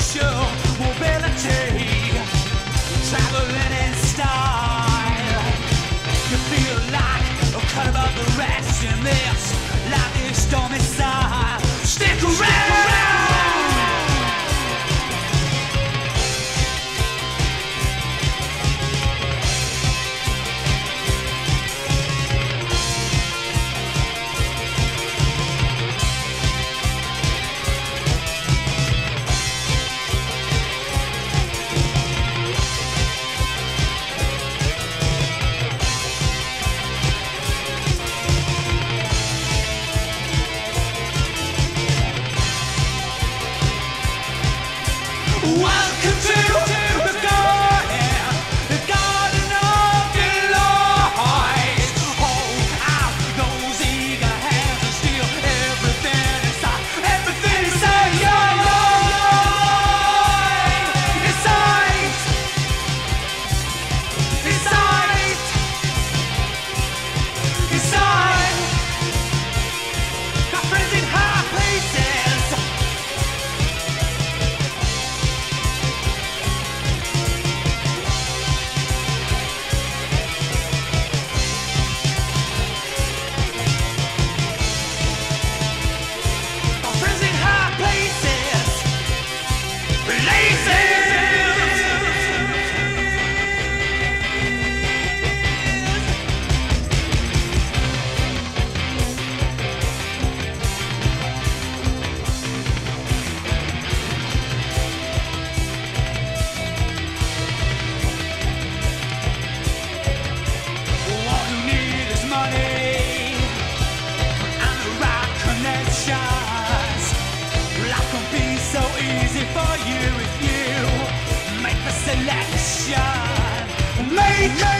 social mobility, traveling in style. You feel like a cut above the rest in this. For